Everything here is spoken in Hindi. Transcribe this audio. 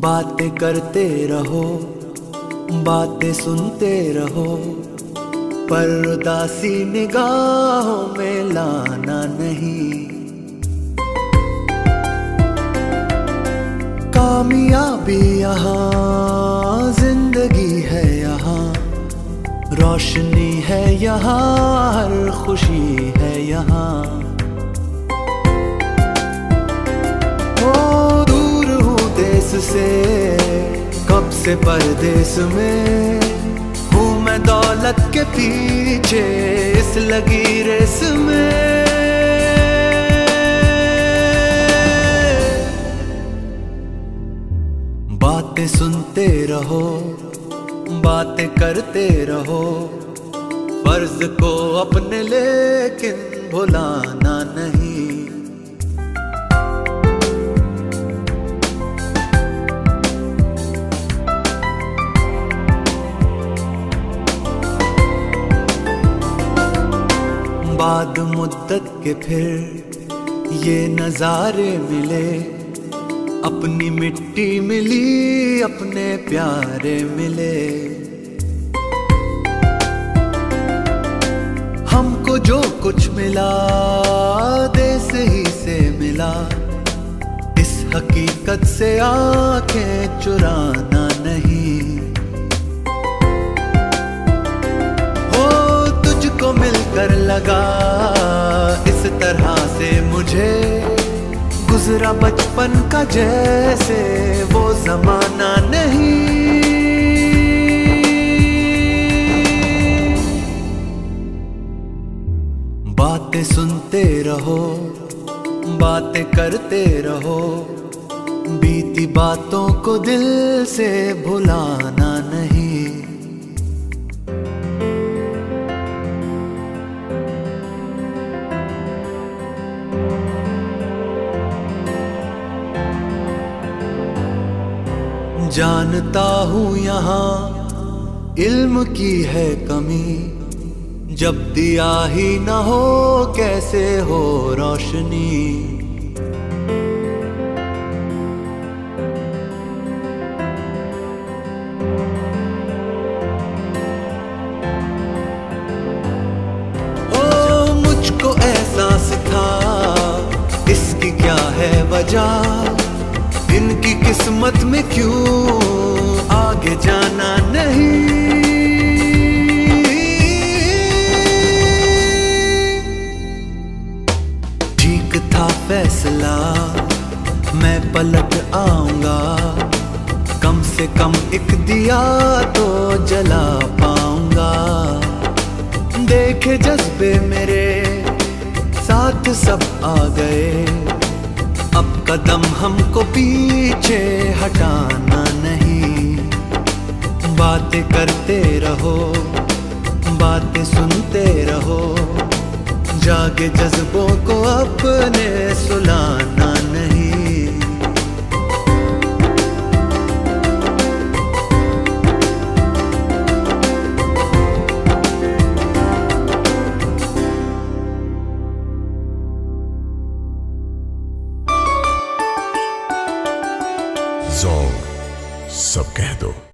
बातें करते रहो, बातें सुनते रहो। पर उदासी निगाहों में लाना नहीं। कामयाबी यहाँ, ज़िंदगी है यहाँ। रोशनी है यहाँ, हर खुशी है यहाँ। से, कब से परदेश में हूँ मैं दौलत के पीछे इस लगी रेस में। बातें सुनते रहो, बातें करते रहो, फ़र्ज़ को अपने लेकिन भुलाना नहीं। बाद मुद्दत के फिर ये नजारे मिले। अपनी मिट्टी मिली, अपने प्यारे मिले। हमको जो कुछ मिला देश ही से मिला। इस हकीकत से आँखें चुराना नहीं। मिलकर लगा। इस तरह से मुझे गुजरा बचपन का जैसे वो जमाना नहीं। बातें सुनते रहो, बातें करते रहो, बीती बातों को दिल से भुलाना नहीं। जानता हूँ यहाँ इल्म की है कमी। जब दिया ही न हो, कैसे हो रोशनी? ओ, मुझको एहसास था, इसकी क्या है वजह? इनकी किस्मत में क्यों आगे जाना नहीं? ठीक था फैसला, मैं पलट आऊँगा। कम से कम एक दिया तो जला पाऊँगा। देखे जज्बे मेरे, साथ सब आ गए। कदम हमको पीछे हटाना नहीं। बातें करते रहो, बातें सुनते रहो, जागे जज्बों को अपने सुलाना जोंग सब कह दो।